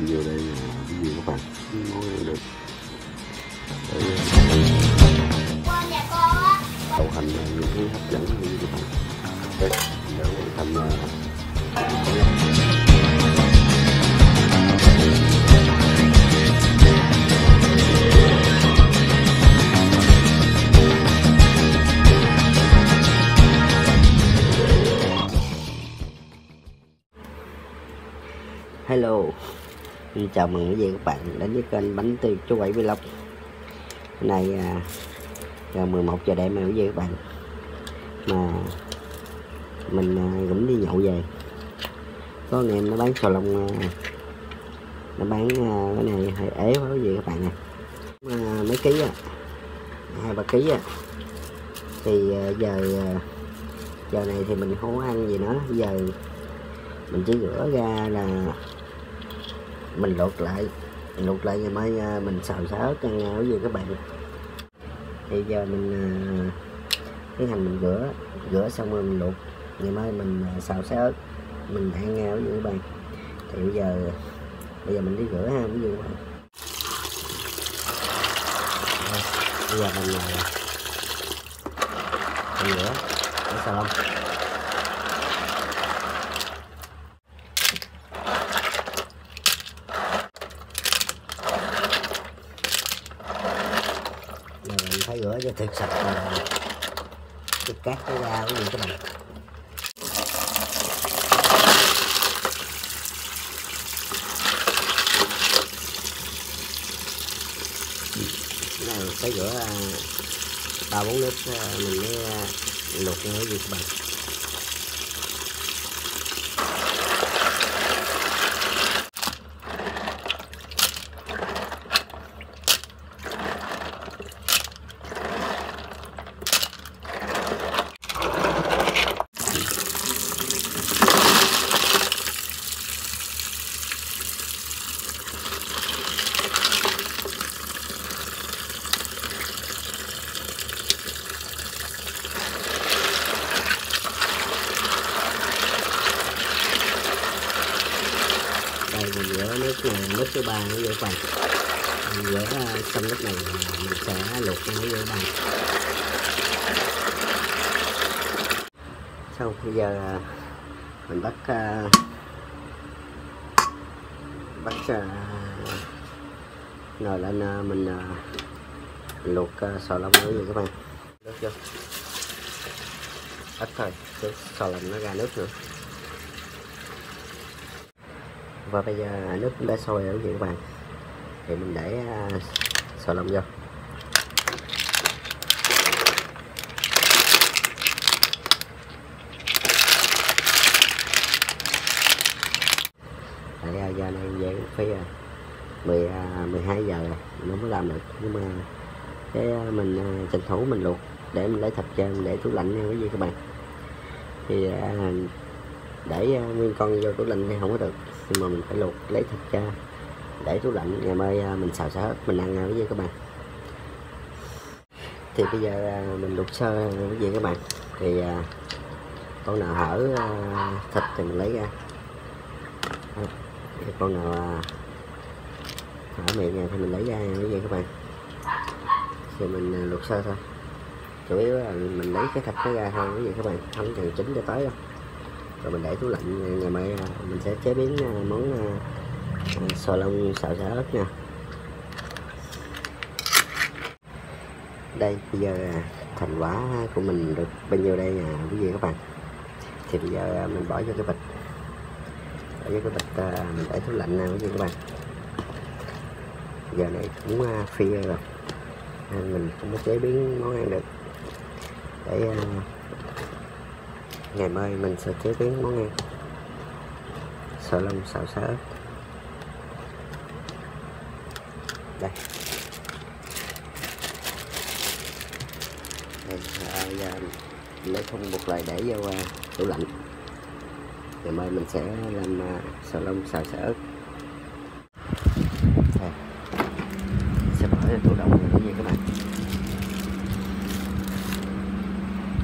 bao vô đây là cái gì các bạn? Nói được để Qua nhà con tạo thành những cái hấp dẫn như các bạn. Đây để hoàn thành Hello. Xin Chào mừng quý vị các bạn đến với kênh Bánh Tiêu Chú Bảy Vlog. Hôm nay à, gần 11 giờ đêm rồi quý vị các bạn. Mà mình à, cũng đi nhậu về. Có anh em nó bán sò lông à, Nó bán à, cái này hơi ế quá quý vị các bạn nè à, Mấy ký à hai ba ký à Thì à, giờ à, giờ này thì mình không ăn gì nữa. Giờ mình chỉ rửa ra là mình luộc lại. Mình luộc lại rồi mới à, mình xào xáo cho nghe cái gì các bạn. Thì giờ mình à, cái hành mình rửa rửa xong rồi mình luộc. Ngày mai mình à, xào xáo. Mình ăn nghe với gì các bạn. Thì bây giờ bây giờ mình đi rửa ha cái gì các bạn bây giờ mình mình rửa. Rửa xào lông thịt sạch rồi được cắt cái ra cái gì các bạn cái này phải rửa ba bốn lít mình mới luộc như cái gì các bạn đây mình rửa nước cái nước nó vô phần mình ờ, rửa lúc xong nước này ờ, mình sẽ luộc nó vô bàn. Xong bây giờ mình bắt uh, bắt uh, nồi lên uh, mình luộc sò lông nữa rồi các bạn nước vô. Ít thôi sò lông nó ra nước nữa và bây giờ nước cũng đã sôi rồi các bạn thì mình để à, sò lông vô. Tại à, giờ này về cũng phải à, 10 12 giờ rồi nó mới làm được. Nhưng mà cái mình tranh thủ mình luộc để mình lấy thịt cho mình để tủ lạnh nha, quý vị các bạn. Thì để nguyên con vô tủ lạnh thì không có được nhưng mà mình phải luộc, lấy thịt ra, để tủ lạnh. Ngày mai à, mình xào xáo, mình ăn nha quý vị các bạn. Thì bây giờ à, mình luộc sơ với quý vị các bạn. Thì à, con nào hở thịt thì mình lấy ra. Thì con nào hở miệng này thì mình lấy ra nha quý vị các bạn. Thì mình luộc sơ thôi. Chủ yếu là mình lấy cái thịt nó ra thôi quý vị các bạn. Không cần chín cho tới đâu rồi mình để tủ lạnh ờ, ngày mai ờ, mình sẽ chế biến ờ, món sò lông xào xả ớt nha. Đây, bây giờ thành quả của mình được bao nhiêu đây nè quý vị các bạn. Thì bây giờ mình bỏ vô cái bịch. Bỏ vô cái bịch mình để tủ lạnh nè, quý vị các bạn. Giờ này cũng phi rồi. Nên mình không có chế biến món ăn được. Để ngày mai mình sẽ chế biến món ăn. Sò lông xào xá ớt đây. Đây à, giờ lấy không buộc lại để vô à, tủ lạnh. Ngày mai mình sẽ làm à, sò lông xào xả ớt đây. sẽ bỏ vào tủ đông như vậy các bạn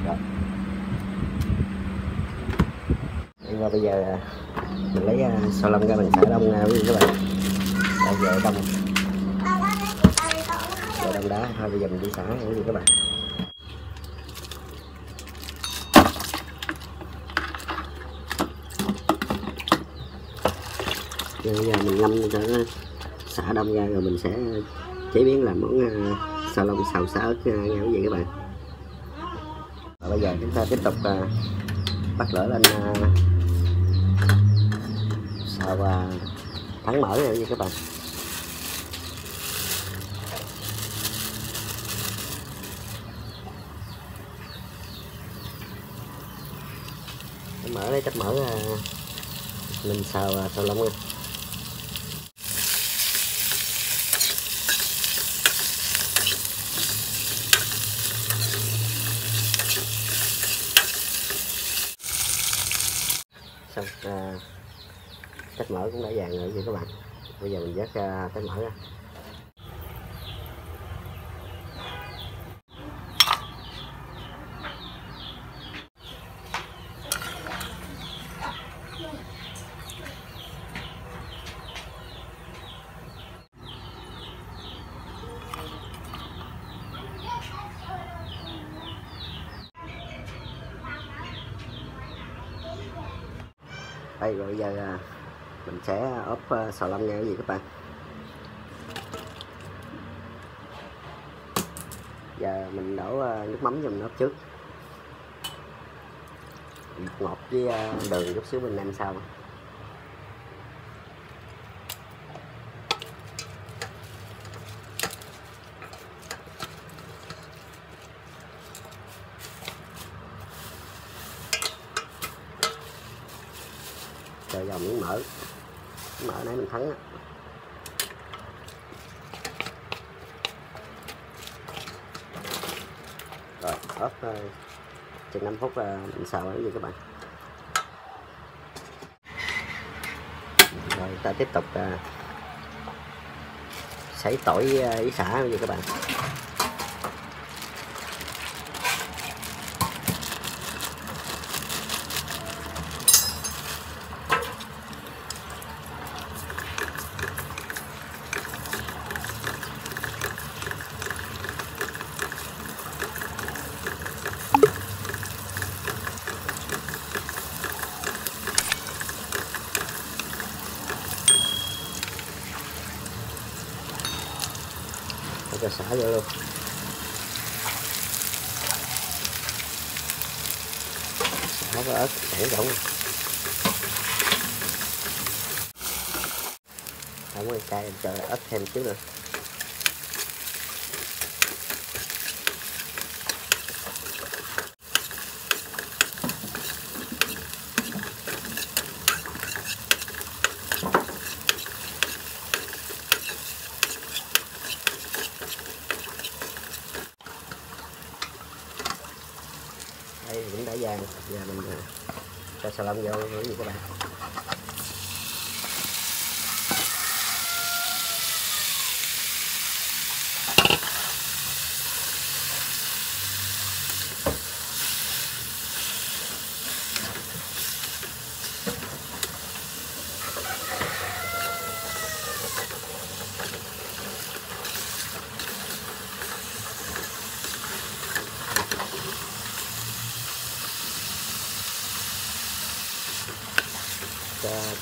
rồi và bây giờ mình lấy à, uh, lông ra mình xả đông nha quý vị các bạn. Đây về đông. Ba về đông đá. Thôi bây giờ mình đi xả quý vị các bạn. Giờ bây giờ mình ngâm cho nó xả đông ra rồi mình sẽ chế biến làm món à, uh, lông xào xả ớt à, nha quý vị các bạn. Và bây giờ chúng ta tiếp tục bắt lửa lên uh, thắng mỡ rồi nha các bạn. Cái mỡ đây cách mỡ ờ, mình xào xào ờ, lông nha. Xong uh, cách mở cũng đã vàng rồi như các bạn. Bây giờ mình vớt cái mở ra. Đây, rồi bây giờ à, mình sẽ ốp à, xào lông nha gì các bạn? Giờ mình đổ ờ, nước mắm cho mình ốp trước. Ngọt với ờ, đường chút xíu mình ăn sau. Cho vào miếng mỡ miếng nãy mình thắng á. Rồi ốp ờ, chừng 5 phút là mình xào cái gì các bạn? Rồi, ta tiếp tục ờ, sấy tỏi với xả như các bạn? Để cho xả vô luôn. Xả cái ớt đẩy rộng không có cay cho ớt thêm chút nữa đây cũng đã vàng giờ mình ờ, cho xà lông vô với các bạn?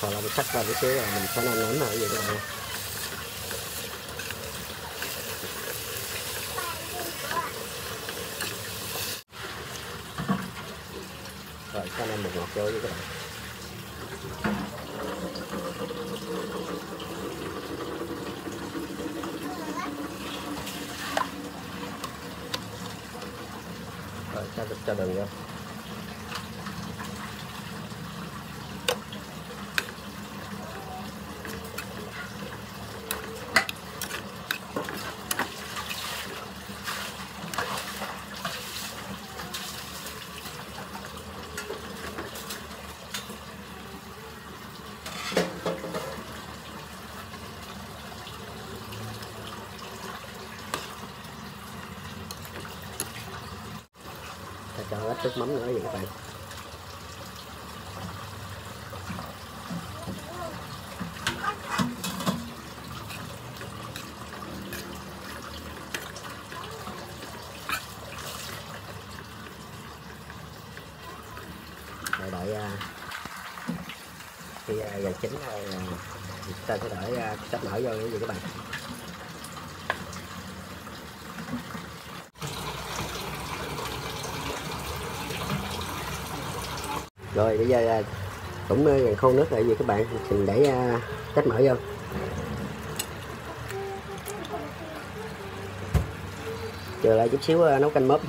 Cho là mình sắc ra cái xíu rồi, mình sẽ làm nếm lại vậy các bạn rồi, cho nên bột ngọt vô với các bạn. Rồi, cho cho đường vô sức mắm nữa, vậy các bạn. Rồi đợi à, khi à, gà chín rồi à, ta sẽ đợi sắp nở vô như vậy các bạn. Rồi, bây giờ à, cũng à, gần khô nước rồi gì các bạn mình để à, cách mở vô. Chờ lại chút xíu nấu canh mớp.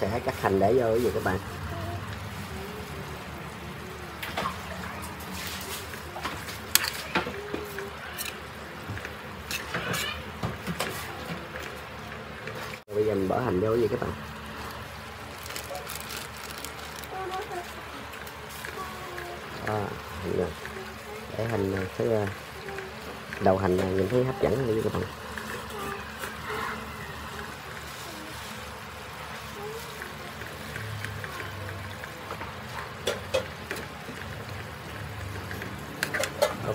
Sẽ cắt hành để vô cái gì các bạn. Bây giờ mình bỏ hành vô vậy gì các bạn? À, hành để hành cái à, đầu hành này nhìn thấy hấp dẫn hơn các bạn?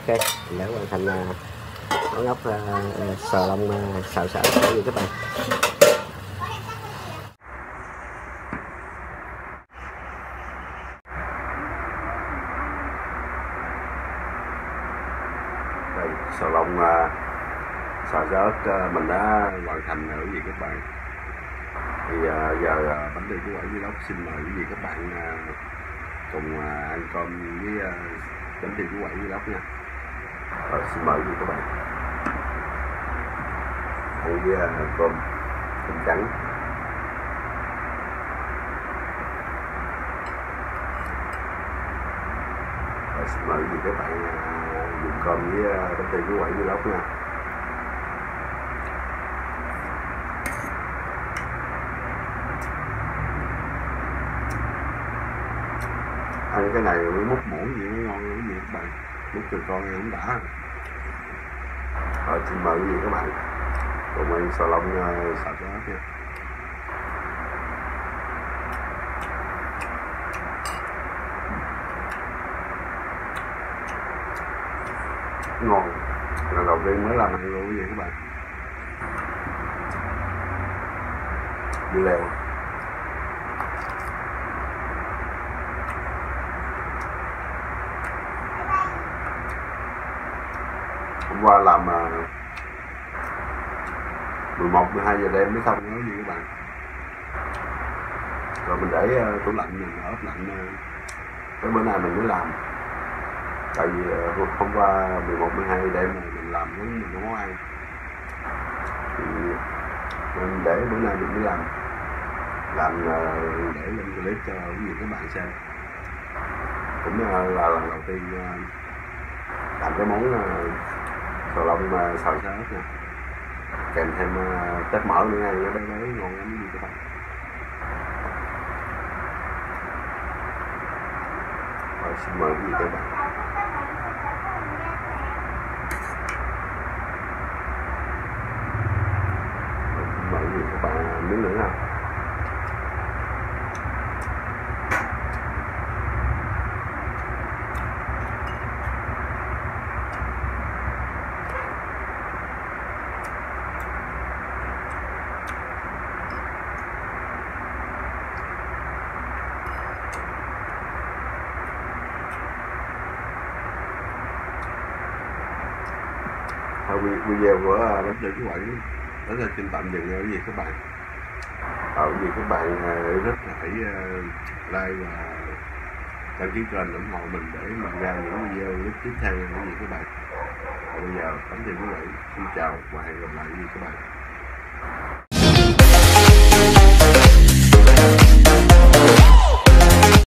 Để đã hoàn thành món ốc sò lông à, xào xào như các bạn đây sò lông à, xào giá ớt à, mình đã hoàn thành rồi gì các bạn. Thì à, giờ à, bánh đi của quả vlog xin mời quý vị các bạn cùng ăn cơm với bánh đi của quả vlog nha rồi xin mời quý các bạn. Ăn với à, cơm cơm trắng. Rồi xin mời quý các bạn à, dùng cơm với bánh bánh đi của với lóc nha. Ăn cái này mới múc muỗng gì mới ngon lắm gì các bạn múc cho con ăn cũng đã. Rồi xin mời quý vị các bạn cùng ăn xà lông uh, xào cho nha ngon. Lần đầu tiên mới làm ăn luôn quý vị các bạn. Đi leo hôm qua làm à, 11 12 giờ đêm mới xong đó gì các bạn. Rồi mình để à, tủ lạnh mình ốp lạnh à, cái bữa nay mình mới làm. Tại vì à, hôm- qua 11 12 giờ đêm mình làm với mình không có ăn. Thì mình để bữa nay mình mới làm. Làm à, để lên clip cho quý vị các bạn xem. Cũng à, là lần đầu tiên à, làm cái món à, sầu lông mà ờ, xào xá nè kèm thêm uh, tép mỡ nữa nha nó bé bé ngon lắm như các bạn. Rồi xin mời quý vị các bạn. Mời quý vị các bạn miếng nữa nào. Thôi video của uh, bánh trưng của bạn đến là xin tạm dừng cái gì các bạn? Ở gì các bạn à, rất là hãy à, like và đăng ký kênh ủng hộ mình để mình ra những video clip tiếp theo nha gì các bạn? Bây giờ bánh trưng của bạn xin chào và hẹn gặp lại gì các bạn.